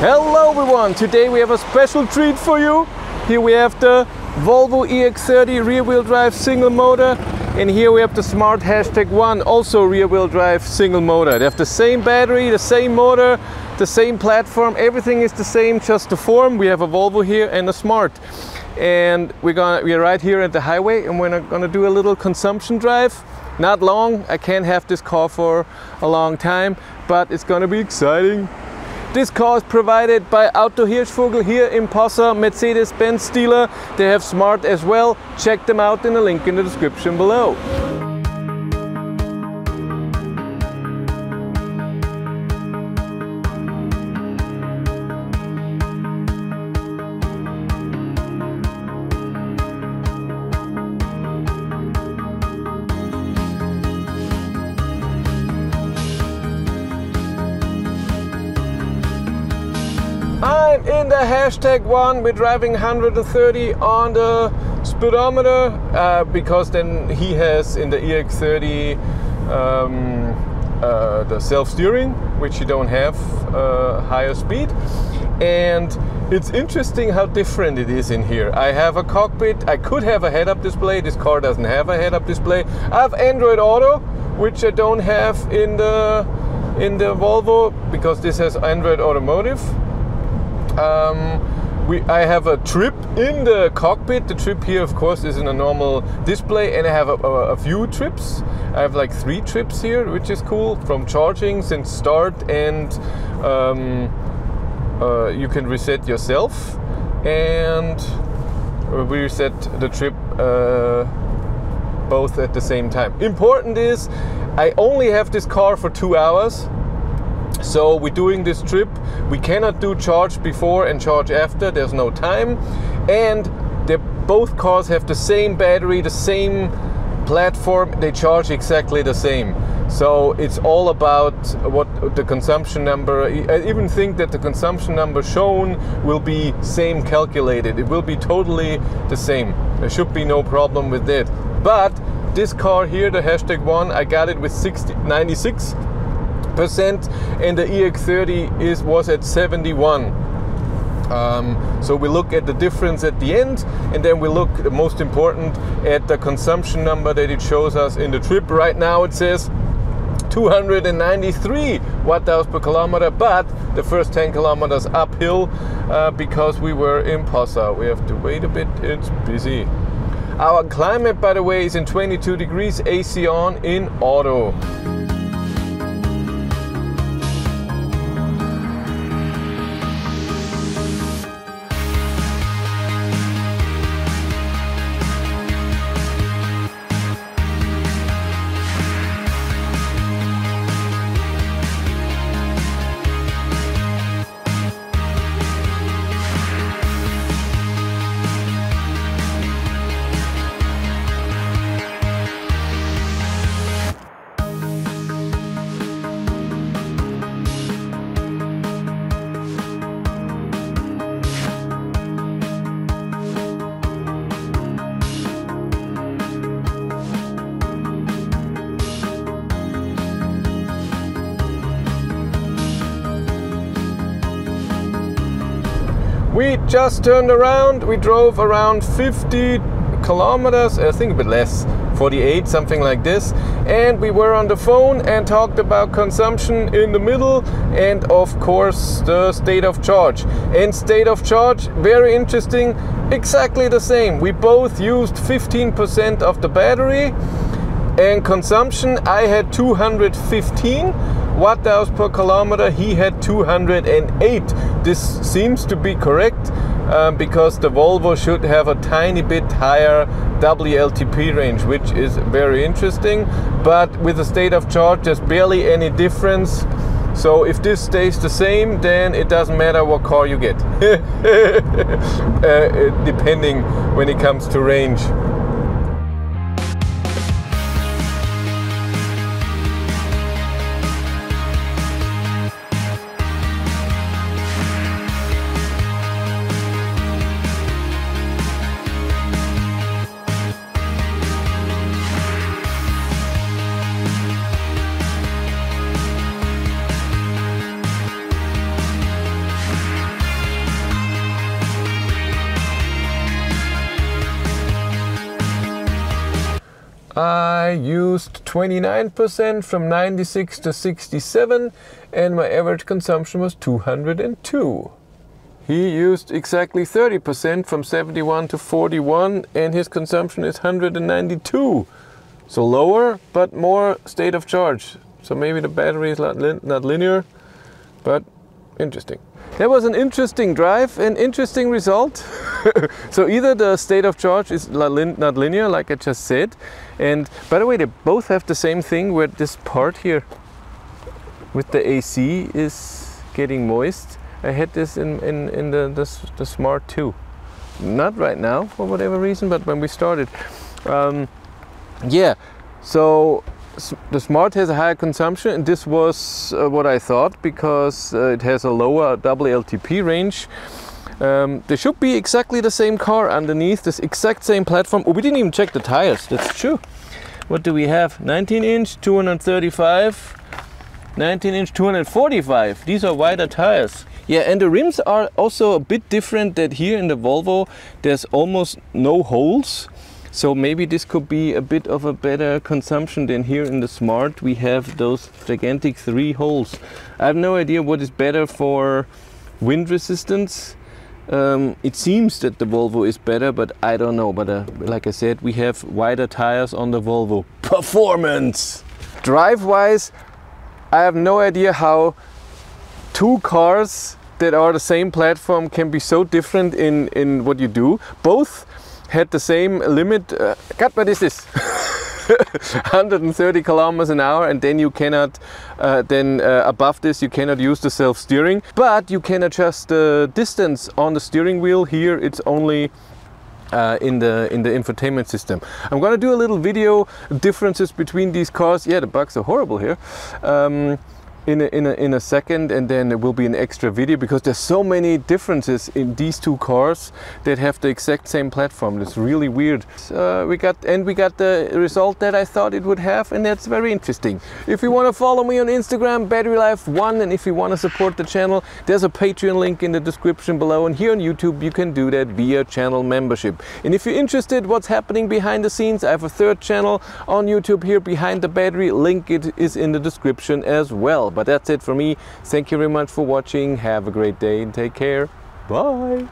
Hello everyone, today we have a special treat for you. Here we have the Volvo EX30 rear wheel drive single motor and here we have the Smart Hashtag 1 also rear wheel drive single motor. They have the same battery, the same motor, the same platform, everything is the same, just the form. We have a Volvo here and a Smart. And we're gonna we're right here at the highway and we're gonna do a little consumption drive. Not long, I can't have this car for a long time, but it's gonna be exciting. This car is provided by Auto Hirschvogel here in Passau, Mercedes-Benz dealer. They have Smart as well. Check them out in the link in the description below. The hashtag one. We're driving 130 on the speedometer uh, because then he has in the EX30 um, uh, the self-steering, which you don't have uh, higher speed. And it's interesting how different it is in here. I have a cockpit. I could have a head-up display. This car doesn't have a head-up display. I have Android Auto, which I don't have in the in the Volvo because this has Android Automotive. Um, we, I have a trip in the cockpit. The trip here, of course, is in a normal display, and I have a, a, a, few trips. I have like three trips here, which is cool. From charging since start, and um, uh, you can reset yourself, and we reset the trip uh, both at the same time. Important is, I only have this car for two hours so we're doing this trip. We cannot do charge before and charge after. There's no time. And both cars have the same battery, the same platform. They charge exactly the same. So it's all about what the consumption number. I even think that the consumption number shown will be same calculated. It will be totally the same. There should be no problem with that. But this car here, the hashtag one, I got it with 60, 96 percent and the EX30 is was at 71 um, so we look at the difference at the end and then we look the most important at the consumption number that it shows us in the trip. Right now it says 293 watt hours per kilometer but the first 10 kilometers uphill uh, because we were in Passau. We have to wait a bit it's busy. Our climate by the way is in 22 degrees AC on in auto We just turned around, we drove around 50 kilometers, I think a bit less, 48, something like this. And we were on the phone and talked about consumption in the middle and of course the state of charge. And state of charge, very interesting, exactly the same. We both used 15% of the battery and consumption, I had 215 watt hours per kilometer, he had 208. This seems to be correct um, because the Volvo should have a tiny bit higher WLTP range, which is very interesting. But with the state of charge, there's barely any difference. So if this stays the same, then it doesn't matter what car you get, uh, depending when it comes to range. I used 29% from 96 to 67 and my average consumption was 202. He used exactly 30% from 71 to 41 and his consumption is 192. So lower but more state of charge. So maybe the battery is not, lin not linear, but interesting. That was an interesting drive, an interesting result. so either the state of charge is not linear, like I just said, and by the way, they both have the same thing where this part here with the AC is getting moist. I had this in, in, in the, the, the Smart 2. Not right now, for whatever reason, but when we started. Um, yeah, so the Smart has a higher consumption and this was uh, what I thought because uh, it has a lower WLTP range. Um, there should be exactly the same car underneath, this exact same platform. Oh, we didn't even check the tires, that's true. What do we have? 19 inch, 235, 19 inch, 245. These are wider tires. Yeah, and the rims are also a bit different that here in the Volvo, there's almost no holes. So maybe this could be a bit of a better consumption than here in the Smart. We have those gigantic three holes. I have no idea what is better for wind resistance. Um, it seems that the Volvo is better, but I don't know. But uh, like I said, we have wider tires on the Volvo. Performance! Drive-wise, I have no idea how two cars that are the same platform can be so different in, in what you do. Both had the same limit. Uh, God, what is this? 130 kilometers an hour and then you cannot uh, then uh, above this you cannot use the self-steering but you can adjust the distance on the steering wheel here it's only uh, in the in the infotainment system. I'm gonna do a little video differences between these cars. Yeah, the bugs are horrible here. Um, in a, in, a, in a second and then there will be an extra video because there's so many differences in these two cars that have the exact same platform. It's really weird. We got and we got the result that I thought it would have and that's very interesting. If you want to follow me on Instagram battery life one and if you want to support the channel there's a patreon link in the description below and here on YouTube you can do that via channel membership. And if you're interested what's happening behind the scenes I have a third channel on YouTube here behind the battery. Link it is in the description as well but that's it for me. Thank you very much for watching. Have a great day and take care. Bye.